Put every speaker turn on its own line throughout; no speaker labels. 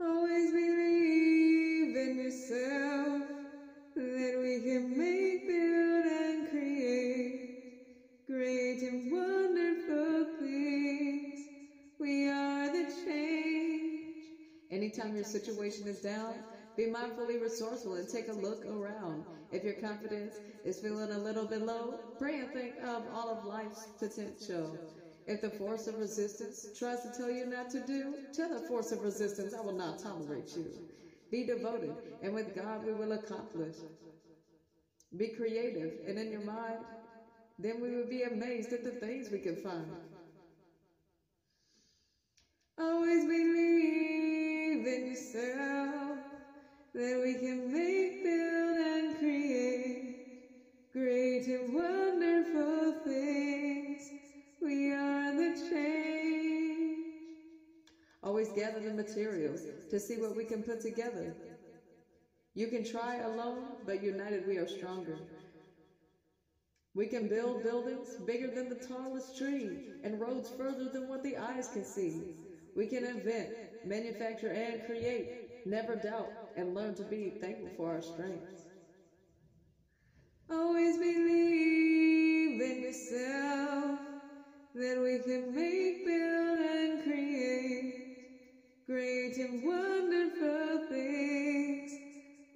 Always believe in yourself that we can make, build, and create great and wonderful things. We are the change. Anytime your situation is down, be mindfully resourceful and take a look around. If your confidence is feeling a little bit low, pray and think of all of life's potential. If the force of resistance tries to tell you not to do, tell the force of resistance, I will not tolerate you. Be devoted, and with God we will accomplish. Be creative, and in your mind, then we will be amazed at the things we can find. Always believe in yourself that we can make, always gather the materials to see what we can put together. You can try alone, but united we are stronger. We can build buildings bigger than the tallest tree and roads further than what the eyes can see. We can invent, manufacture, and create, never doubt, and learn to be thankful for our strengths. Always believe in yourself that we can make build. Great and wonderful things,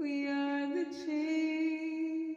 we are the change.